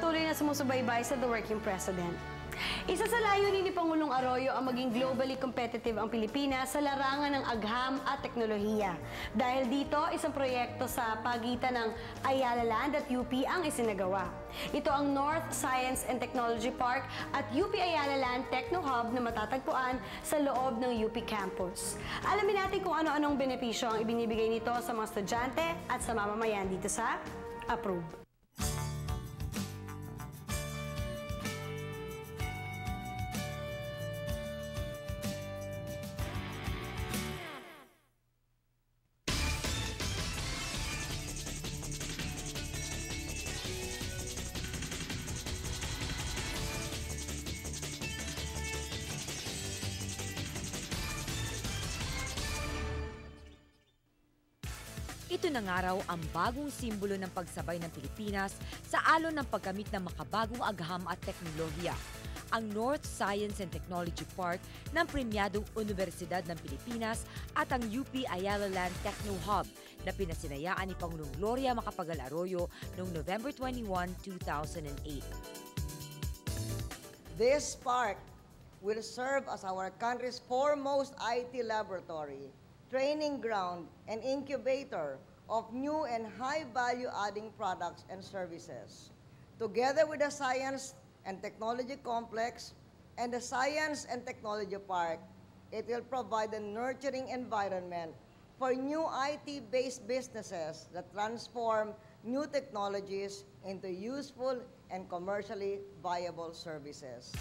patuloy na sumusubaybay sa The Working President. Isa sa layunin ni Pangulong Arroyo ang maging globally competitive ang Pilipinas sa larangan ng agham at teknolohiya. Dahil dito, isang proyekto sa pagitan ng Ayala Land at UP ang isinagawa. Ito ang North Science and Technology Park at UP Ayala Land Techno Hub na matatagpuan sa loob ng UP campus. Alamin natin kung ano-anong benepisyo ang ibinibigay nito sa mga estudyante at sa mamamayan dito sa Approve. Ito na nga raw ang bagong simbolo ng pagsabay ng Pilipinas sa alon ng paggamit ng makabagong agham at teknolohiya. Ang North Science and Technology Park ng Premyadong Universidad ng Pilipinas at ang UP Ayala Land Techno Hub na pinasinayaan ni Pangulong Gloria Macapagal Arroyo noong November 21, 2008. This park will serve as our country's foremost IT laboratory, training ground, and incubator of new and high-value adding products and services. Together with the Science and Technology Complex and the Science and Technology Park, it will provide a nurturing environment for new IT-based businesses that transform new technologies into useful and commercially viable services.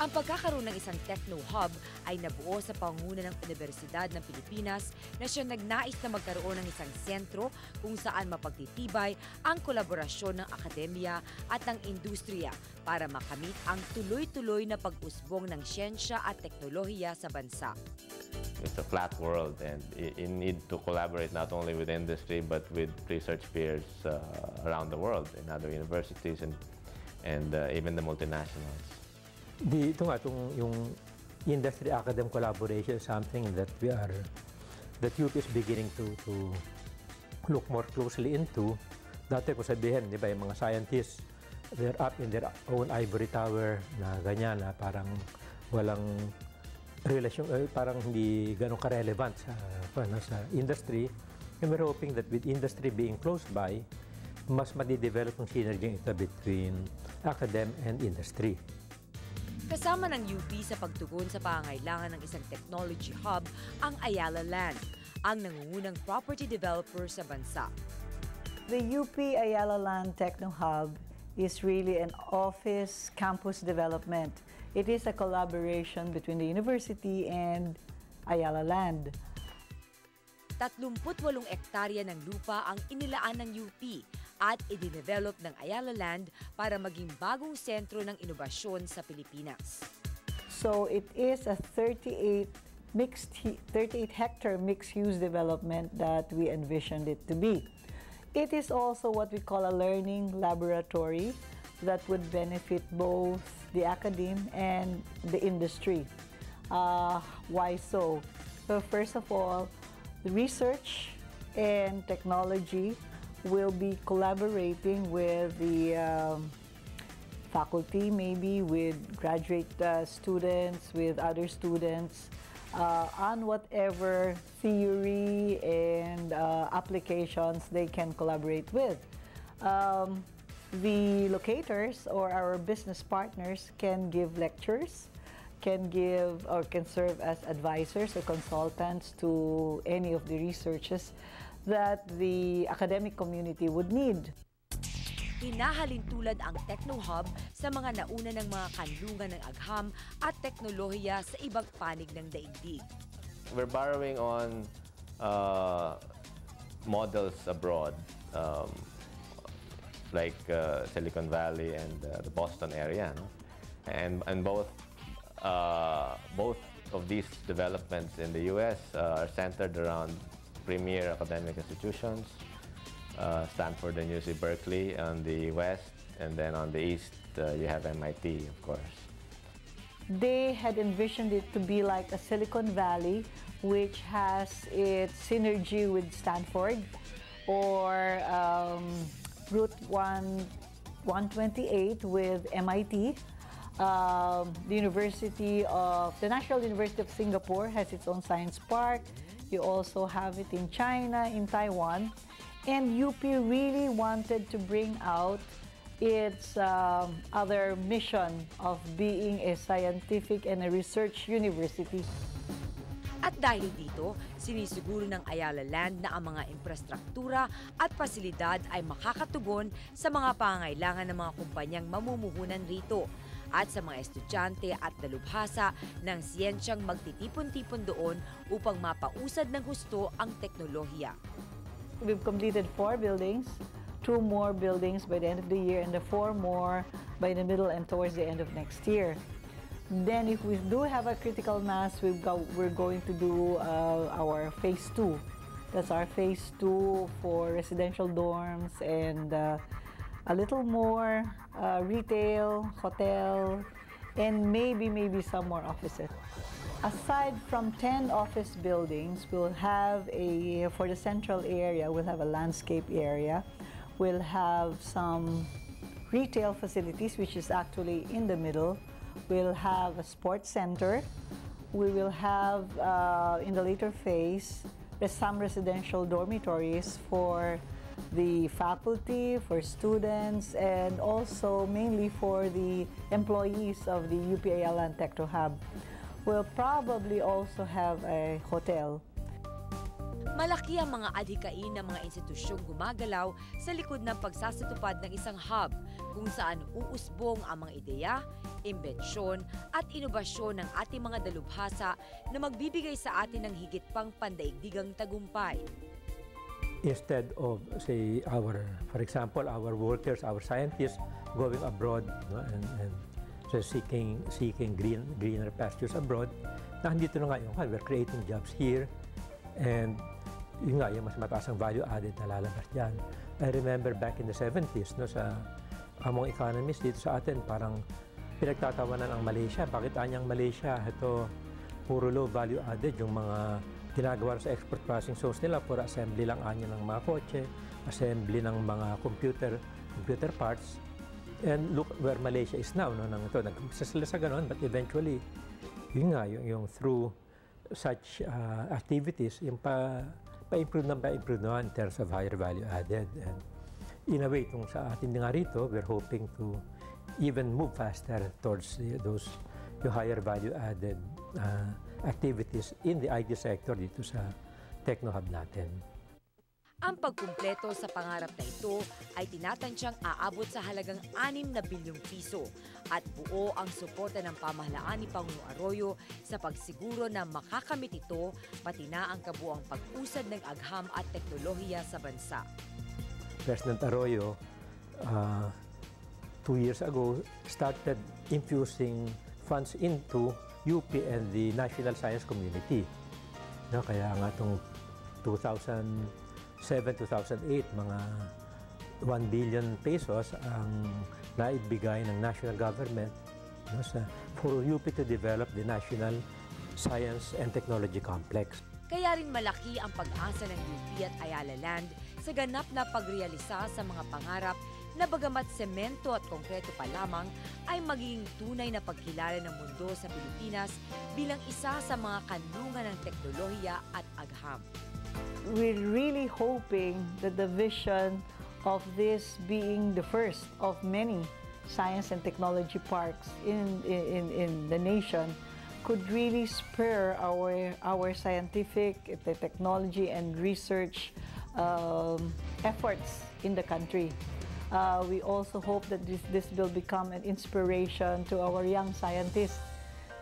Ang pagkakaroon ng isang techno hub ay nabuo sa panguna ng Universidad ng Pilipinas na siya nagnais na magkaroon ng isang sentro kung saan mapagtitibay ang kolaborasyon ng akademya at ng industriya para makamit ang tuloy-tuloy na pag-usbong ng siyensya at teknolohiya sa bansa. It's a flat world and you need to collaborate not only with industry but with research peers uh, around the world in other universities and, and uh, even the multinationals. Di, ito nga, itong, yung industry academic collaboration is something that we are, that UP is beginning to, to look more closely into. Dati ko sabihin, di ba, yung mga scientists, they're up in their own ivory tower na ganyan, na parang walang relasyon, eh, parang hindi ganun ka-relevant sa, ano, sa industry. And we're hoping that with industry being close by, mas madidevelop ang synergy ito between academ and industry. Kasama ng UP sa pagtugon sa pangangailangan ng isang technology hub ang Ayala Land, ang nangungunang property developer sa bansa. The UP Ayala Land Techno Hub is really an office campus development. It is a collaboration between the university and Ayala Land. 38 ektarya ng lupa ang inilaan ng UP at idinevelop ng Ayala Land para maging bagong sentro ng inobasyon sa Pilipinas. So it is a 38 mixed he- 38 hectare mixed use development that we envisioned it to be. It is also what we call a learning laboratory that would benefit both the academe and the industry. Uh, why so? So first of all, the research and technology will be collaborating with the um, faculty, maybe with graduate uh, students, with other students, uh, on whatever theory and uh, applications they can collaborate with. Um, the locators or our business partners can give lectures, can give or can serve as advisors or consultants to any of the researches that the academic community would need. Hinahalin tulad ang Techno Hub sa mga nauna ng mga kanlungan ng agham at teknolohiya sa ibang panig ng daigdig. We're borrowing on uh, models abroad, um, like uh, Silicon Valley and uh, the Boston area, no? and and both uh, both of these developments in the U.S. uh, are centered around premier academic institutions, uh, Stanford and UC Berkeley on the west, and then on the east uh, you have MIT, of course. They had envisioned it to be like a Silicon Valley, which has its synergy with Stanford or um, Route 1 128 with MIT. Um, the University of the National University of Singapore has its own science park. You also have it in China, in Taiwan, and UP really wanted to bring out its um, other mission of being a scientific and a research university. At dahil dito, sinisiguro ng Ayala Land na ang mga infrastruktura at pasilidad ay makakatugon sa mga pangangailangan ng mga kumpanyang mamumuhunan rito at sa mga estudyante at dalubhasa ng siyensyang magtitipon-tipon doon upang mapausad ng husto ang teknolohiya. We've completed four buildings, two more buildings by the end of the year, and the four more by the middle and towards the end of next year. Then, if we do have a critical mass, we've go, we're going to do uh, our phase two. That's our phase two for residential dorms and uh, a little more uh, retail, hotel, and maybe, maybe some more offices. Aside from 10 office buildings, we'll have a, for the central area, we'll have a landscape area. We'll have some retail facilities, which is actually in the middle. We'll have a sports center. We will have, uh, in the later phase, some residential dormitories for the faculty, for students, and also mainly for the employees of the UPAL and Techno Hub. We'll probably also have a hotel. Malaki ang mga adhikain ng mga institusyong gumagalaw sa likod ng pagsasatupad ng isang hub kung saan uusbong ang mga ideya, imbensyon at inobasyon ng ating mga dalubhasa na magbibigay sa atin ng higit pang pandaigdigang tagumpay. Instead of say our for example our workers our scientists going abroad no, and, and so seeking seeking green greener pastures abroad na nga yung we're creating jobs here and yun nga yung mas mataas ang value added na lalabas dyan. I remember back in the 70s no sa among economists dito sa atin parang pinagtatawanan ang Malaysia. Bakit anyang Malaysia? Ito puro low value added yung mga ginagawa sa export processing zones nila for assembly lang anya ng mga kotse, assembly ng mga computer computer parts. And look where Malaysia is now, no, nang ito, nagkumpisa sila sa ganun, but eventually, yun nga, yung, yung through such uh, activities, yung pa, pa-improve na pa-improve na in terms of higher value added. And in a way, itong sa atin nga rito, we're hoping to even move faster towards the, those yung higher value added uh, activities in the IT sector dito sa TechnoHub natin. Ang pagkumpleto sa pangarap na ito ay tinatansyang aabot sa halagang 6 na bilyong piso at buo ang suporta ng pamahalaan ni Pangulong Arroyo sa pagsiguro na makakamit ito pati na ang kabuang pag-usad ng agham at teknolohiya sa bansa. President Arroyo, uh, two years ago, started infusing funds into UP and the national science community. No, kaya nga itong 2007-2008, mga 1 billion pesos ang naibigay ng national government no, sa, for UP to develop the National Science and Technology Complex. Kaya rin malaki ang pag-asa ng UP at Ayala Land sa ganap na pagrealisa sa mga pangarap na bagamat semento at konkreto pa lamang ay magiging tunay na pagkilala ng mundo sa Pilipinas bilang isa sa mga kanlungan ng teknolohiya at agham. We're really hoping that the vision of this being the first of many science and technology parks in, in, in the nation could really spur our, our scientific, the technology and research um, efforts in the country. Uh, we also hope that this, this will become an inspiration to our young scientists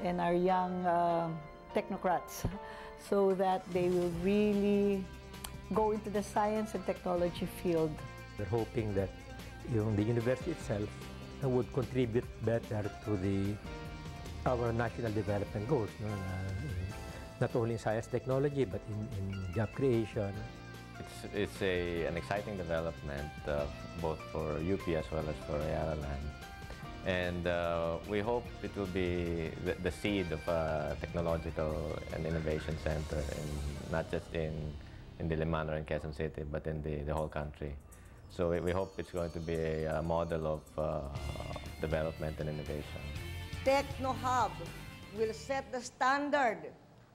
and our young uh, technocrats so that they will really go into the science and technology field. We're hoping that yung the university itself uh, would contribute better to the our national development goals. No? In- not only in science technology, but in, in job creation, It's, it's a, an exciting development uh, both for UP as well as for Ayala Land. And uh, we hope it will be the, the seed of a technological and innovation center, in, not just in, in Diliman or in Quezon City, but in the, the whole country. So we, we hope it's going to be a, model of uh, development and innovation. TechnoHub will set the standard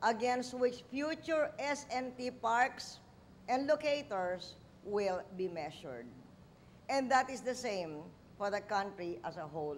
against which future SNT parks and locators will be measured. And that is the same for the country as a whole.